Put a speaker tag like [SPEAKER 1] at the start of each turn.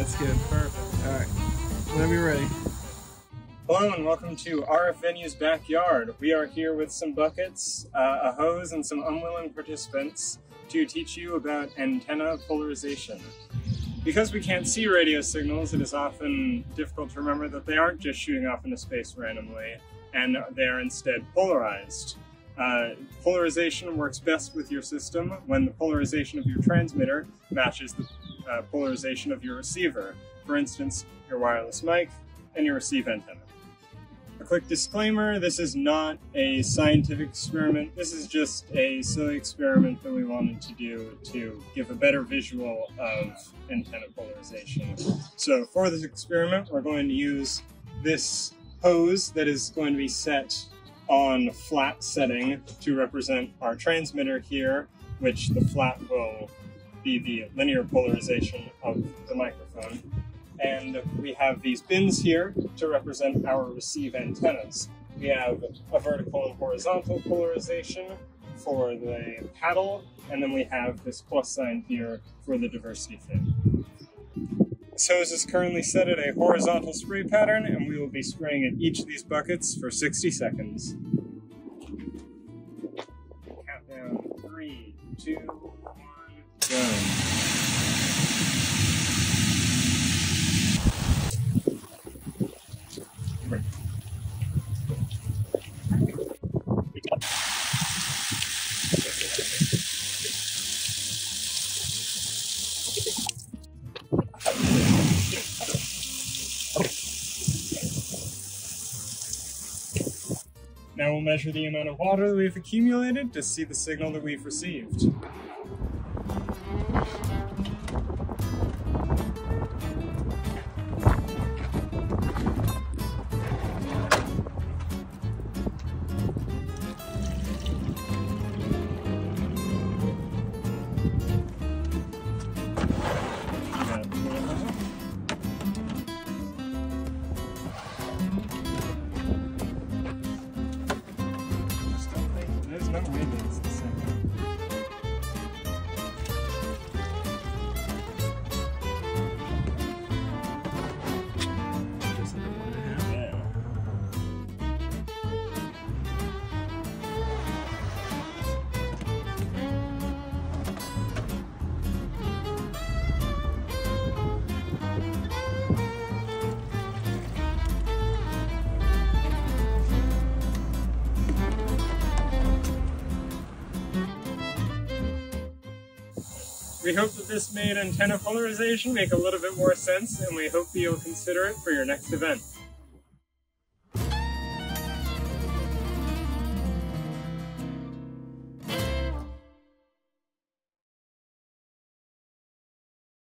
[SPEAKER 1] that's good. Perfect. All right. Whenever you're ready.
[SPEAKER 2] Hello and welcome to RF Venue's backyard. We are here with some buckets, uh, a hose, and some unwilling participants to teach you about antenna polarization. Because we can't see radio signals, it is often difficult to remember that they aren't just shooting off into space randomly, and they are instead polarized. Uh, polarization works best with your system when the polarization of your transmitter matches the uh, polarization of your receiver. For instance, your wireless mic and your receive antenna. A quick disclaimer, this is not a scientific experiment. This is just a silly experiment that we wanted to do to give a better visual of antenna polarization. So for this experiment, we're going to use this hose that is going to be set on flat setting to represent our transmitter here, which the flat will be the linear polarization of the microphone. And we have these bins here to represent our receive antennas. We have a vertical and horizontal polarization for the paddle, and then we have this plus sign here for the diversity fin. This hose is currently set at a horizontal spray pattern, and we will be spraying at each of these buckets for 60 seconds. Countdown, three, two, one, go. Now we'll measure the amount of water that we've accumulated to see the signal that we've received. There's no We hope that this made antenna polarization make a little bit more sense, and we hope that you'll consider it for your next event.